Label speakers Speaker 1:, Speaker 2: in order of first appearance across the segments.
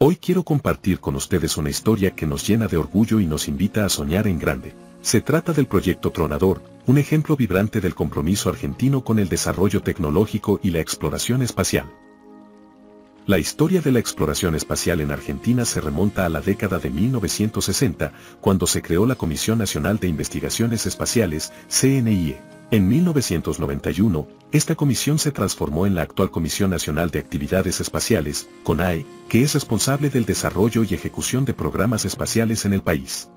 Speaker 1: Hoy quiero compartir con ustedes una historia que nos llena de orgullo y nos invita a soñar en grande. Se trata del proyecto Tronador, un ejemplo vibrante del compromiso argentino con el desarrollo tecnológico y la exploración espacial. La historia de la exploración espacial en Argentina se remonta a la década de 1960, cuando se creó la Comisión Nacional de Investigaciones Espaciales, CNIE. En 1991, esta comisión se transformó en la actual Comisión Nacional de Actividades Espaciales, CONAE, que es responsable del desarrollo y ejecución de programas espaciales en el país.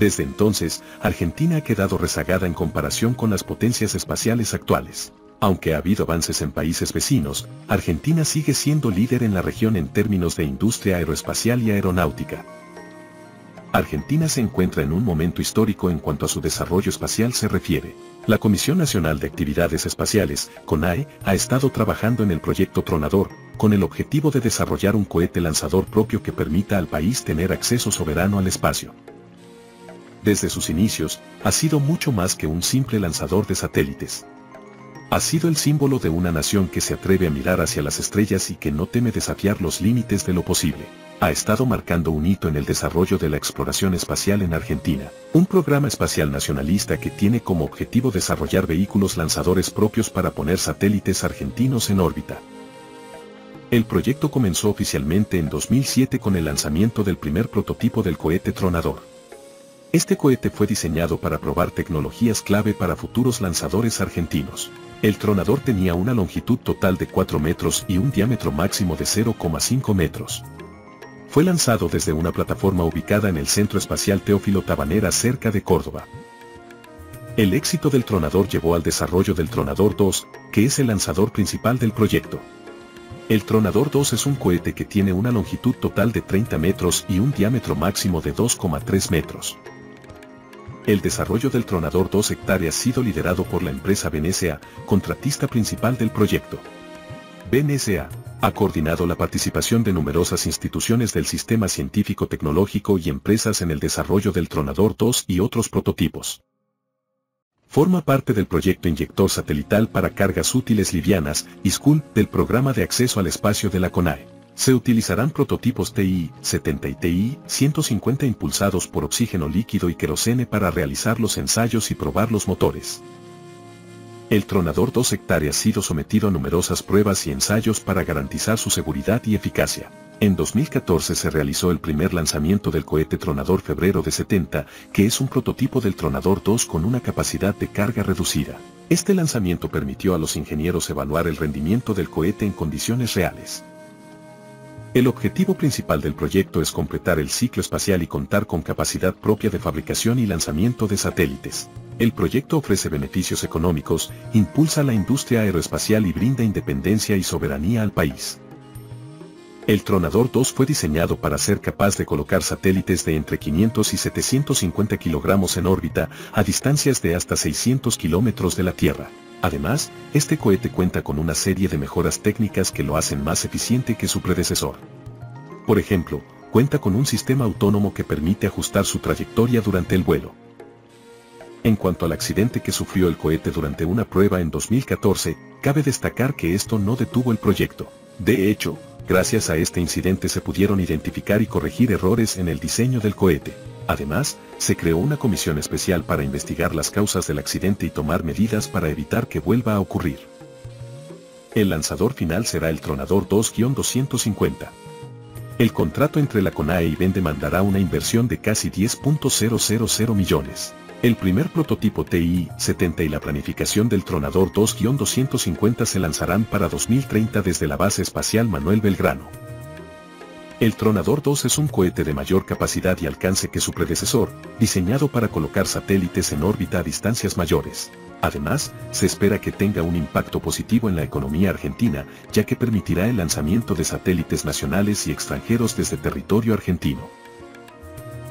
Speaker 1: Desde entonces, Argentina ha quedado rezagada en comparación con las potencias espaciales actuales. Aunque ha habido avances en países vecinos, Argentina sigue siendo líder en la región en términos de industria aeroespacial y aeronáutica. Argentina se encuentra en un momento histórico en cuanto a su desarrollo espacial se refiere. La Comisión Nacional de Actividades Espaciales, CONAE, ha estado trabajando en el proyecto Tronador, con el objetivo de desarrollar un cohete lanzador propio que permita al país tener acceso soberano al espacio. Desde sus inicios, ha sido mucho más que un simple lanzador de satélites. Ha sido el símbolo de una nación que se atreve a mirar hacia las estrellas y que no teme desafiar los límites de lo posible ha estado marcando un hito en el desarrollo de la exploración espacial en Argentina, un programa espacial nacionalista que tiene como objetivo desarrollar vehículos lanzadores propios para poner satélites argentinos en órbita. El proyecto comenzó oficialmente en 2007 con el lanzamiento del primer prototipo del cohete Tronador. Este cohete fue diseñado para probar tecnologías clave para futuros lanzadores argentinos. El Tronador tenía una longitud total de 4 metros y un diámetro máximo de 0,5 metros fue lanzado desde una plataforma ubicada en el Centro Espacial Teófilo Tabanera cerca de Córdoba. El éxito del Tronador llevó al desarrollo del Tronador 2, que es el lanzador principal del proyecto. El Tronador 2 es un cohete que tiene una longitud total de 30 metros y un diámetro máximo de 2,3 metros. El desarrollo del Tronador 2 hectáreas ha sido liderado por la empresa BNSA, contratista principal del proyecto. BNSA ha coordinado la participación de numerosas instituciones del sistema científico-tecnológico y empresas en el desarrollo del Tronador 2 y otros prototipos. Forma parte del proyecto Inyector Satelital para Cargas Útiles Livianas, ISCUL, del Programa de Acceso al Espacio de la CONAE. Se utilizarán prototipos TI-70 y TI-150 impulsados por oxígeno líquido y querosene para realizar los ensayos y probar los motores. El tronador 2 hectáreas ha sido sometido a numerosas pruebas y ensayos para garantizar su seguridad y eficacia. En 2014 se realizó el primer lanzamiento del cohete Tronador Febrero de 70, que es un prototipo del Tronador 2 con una capacidad de carga reducida. Este lanzamiento permitió a los ingenieros evaluar el rendimiento del cohete en condiciones reales. El objetivo principal del proyecto es completar el ciclo espacial y contar con capacidad propia de fabricación y lanzamiento de satélites. El proyecto ofrece beneficios económicos, impulsa la industria aeroespacial y brinda independencia y soberanía al país. El Tronador 2 fue diseñado para ser capaz de colocar satélites de entre 500 y 750 kilogramos en órbita, a distancias de hasta 600 kilómetros de la Tierra. Además, este cohete cuenta con una serie de mejoras técnicas que lo hacen más eficiente que su predecesor. Por ejemplo, cuenta con un sistema autónomo que permite ajustar su trayectoria durante el vuelo. En cuanto al accidente que sufrió el cohete durante una prueba en 2014, cabe destacar que esto no detuvo el proyecto. De hecho, gracias a este incidente se pudieron identificar y corregir errores en el diseño del cohete. Además, se creó una comisión especial para investigar las causas del accidente y tomar medidas para evitar que vuelva a ocurrir. El lanzador final será el Tronador 2-250. El contrato entre la CONAE y BEN demandará una inversión de casi 10.000 millones. El primer prototipo TI-70 y la planificación del Tronador 2-250 se lanzarán para 2030 desde la base espacial Manuel Belgrano. El Tronador 2 es un cohete de mayor capacidad y alcance que su predecesor, diseñado para colocar satélites en órbita a distancias mayores. Además, se espera que tenga un impacto positivo en la economía argentina, ya que permitirá el lanzamiento de satélites nacionales y extranjeros desde territorio argentino.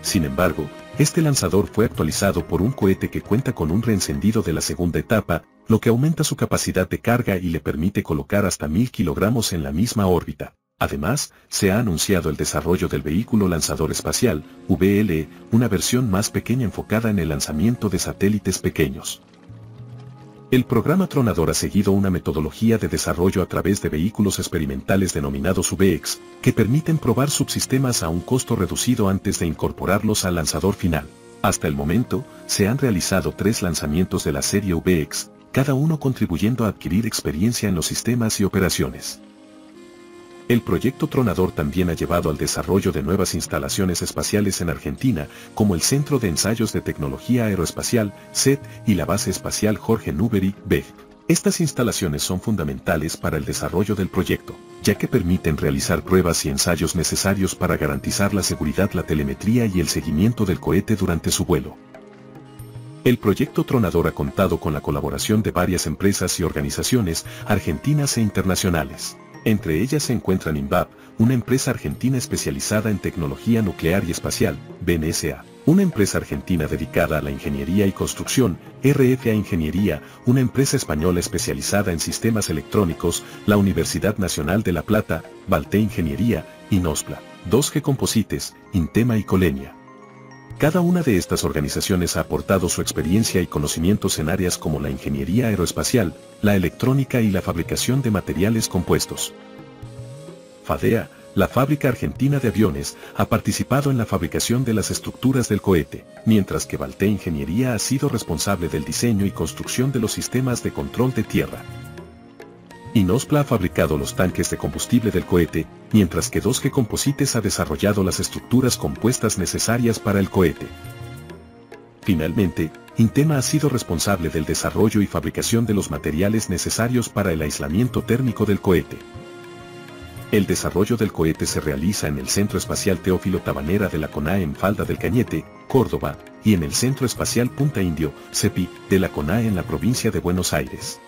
Speaker 1: Sin embargo, este lanzador fue actualizado por un cohete que cuenta con un reencendido de la segunda etapa, lo que aumenta su capacidad de carga y le permite colocar hasta 1000 kilogramos en la misma órbita. Además, se ha anunciado el desarrollo del vehículo lanzador espacial, VLE, una versión más pequeña enfocada en el lanzamiento de satélites pequeños. El programa Tronador ha seguido una metodología de desarrollo a través de vehículos experimentales denominados VX, que permiten probar subsistemas a un costo reducido antes de incorporarlos al lanzador final. Hasta el momento, se han realizado tres lanzamientos de la serie VX, cada uno contribuyendo a adquirir experiencia en los sistemas y operaciones. El proyecto Tronador también ha llevado al desarrollo de nuevas instalaciones espaciales en Argentina, como el Centro de Ensayos de Tecnología Aeroespacial, CET, y la Base Espacial Jorge Newbery, BEG. Estas instalaciones son fundamentales para el desarrollo del proyecto, ya que permiten realizar pruebas y ensayos necesarios para garantizar la seguridad, la telemetría y el seguimiento del cohete durante su vuelo. El proyecto Tronador ha contado con la colaboración de varias empresas y organizaciones argentinas e internacionales. Entre ellas se encuentran INVAP, una empresa argentina especializada en tecnología nuclear y espacial, BNSA, una empresa argentina dedicada a la ingeniería y construcción, RFA Ingeniería, una empresa española especializada en sistemas electrónicos, la Universidad Nacional de La Plata, Valte Ingeniería, Inospla, 2G Composites, Intema y Colenia. Cada una de estas organizaciones ha aportado su experiencia y conocimientos en áreas como la ingeniería aeroespacial, la electrónica y la fabricación de materiales compuestos. FADEA, la fábrica argentina de aviones, ha participado en la fabricación de las estructuras del cohete, mientras que Valte Ingeniería ha sido responsable del diseño y construcción de los sistemas de control de tierra. Inospla ha fabricado los tanques de combustible del cohete, mientras que 2G Composites ha desarrollado las estructuras compuestas necesarias para el cohete. Finalmente, Intema ha sido responsable del desarrollo y fabricación de los materiales necesarios para el aislamiento térmico del cohete. El desarrollo del cohete se realiza en el Centro Espacial Teófilo Tabanera de la CONAE en Falda del Cañete, Córdoba, y en el Centro Espacial Punta Indio, CEPI, de la CONAE en la provincia de Buenos Aires.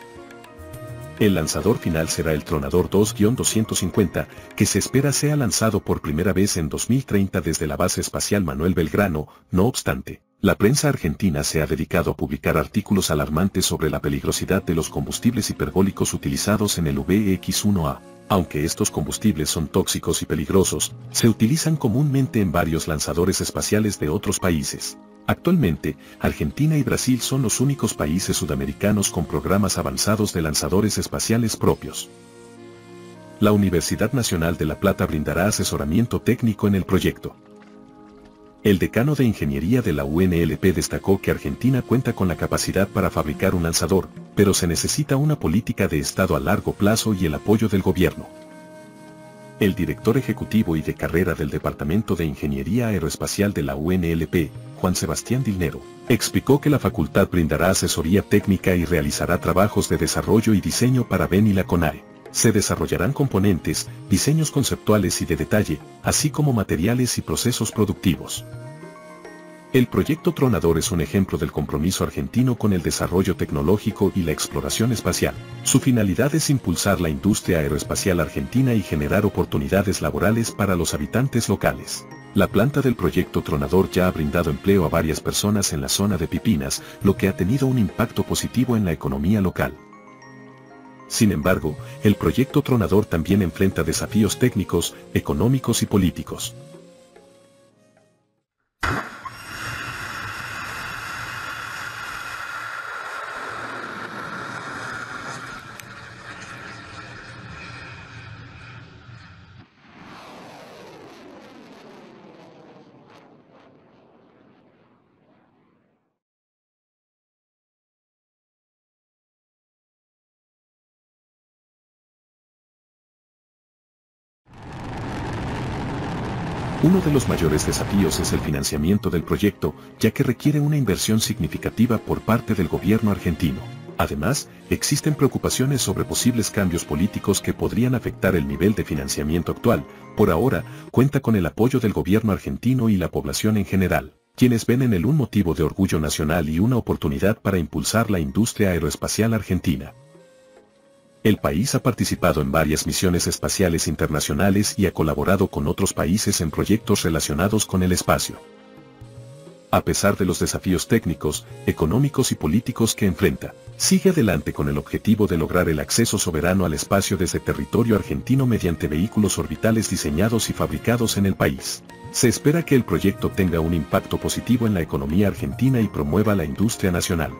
Speaker 1: El lanzador final será el Tronador 2-250, que se espera sea lanzado por primera vez en 2030 desde la base espacial Manuel Belgrano, no obstante. La prensa argentina se ha dedicado a publicar artículos alarmantes sobre la peligrosidad de los combustibles hiperbólicos utilizados en el VX-1A. Aunque estos combustibles son tóxicos y peligrosos, se utilizan comúnmente en varios lanzadores espaciales de otros países. Actualmente, Argentina y Brasil son los únicos países sudamericanos con programas avanzados de lanzadores espaciales propios. La Universidad Nacional de La Plata brindará asesoramiento técnico en el proyecto. El decano de Ingeniería de la UNLP destacó que Argentina cuenta con la capacidad para fabricar un lanzador, pero se necesita una política de Estado a largo plazo y el apoyo del gobierno. El director ejecutivo y de carrera del Departamento de Ingeniería Aeroespacial de la UNLP, Juan Sebastián Dilnero, explicó que la facultad brindará asesoría técnica y realizará trabajos de desarrollo y diseño para BEN y la CONAE. Se desarrollarán componentes, diseños conceptuales y de detalle, así como materiales y procesos productivos. El proyecto Tronador es un ejemplo del compromiso argentino con el desarrollo tecnológico y la exploración espacial. Su finalidad es impulsar la industria aeroespacial argentina y generar oportunidades laborales para los habitantes locales. La planta del proyecto Tronador ya ha brindado empleo a varias personas en la zona de Pipinas, lo que ha tenido un impacto positivo en la economía local. Sin embargo, el proyecto Tronador también enfrenta desafíos técnicos, económicos y políticos. Uno de los mayores desafíos es el financiamiento del proyecto, ya que requiere una inversión significativa por parte del gobierno argentino. Además, existen preocupaciones sobre posibles cambios políticos que podrían afectar el nivel de financiamiento actual. Por ahora, cuenta con el apoyo del gobierno argentino y la población en general, quienes ven en él un motivo de orgullo nacional y una oportunidad para impulsar la industria aeroespacial argentina. El país ha participado en varias misiones espaciales internacionales y ha colaborado con otros países en proyectos relacionados con el espacio. A pesar de los desafíos técnicos, económicos y políticos que enfrenta, sigue adelante con el objetivo de lograr el acceso soberano al espacio desde territorio argentino mediante vehículos orbitales diseñados y fabricados en el país. Se espera que el proyecto tenga un impacto positivo en la economía argentina y promueva la industria nacional.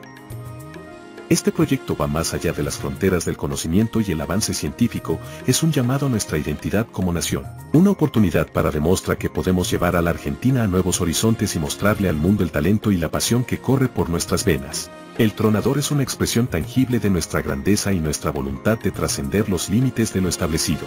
Speaker 1: Este proyecto va más allá de las fronteras del conocimiento y el avance científico, es un llamado a nuestra identidad como nación. Una oportunidad para demostrar que podemos llevar a la Argentina a nuevos horizontes y mostrarle al mundo el talento y la pasión que corre por nuestras venas. El tronador es una expresión tangible de nuestra grandeza y nuestra voluntad de trascender los límites de lo establecido.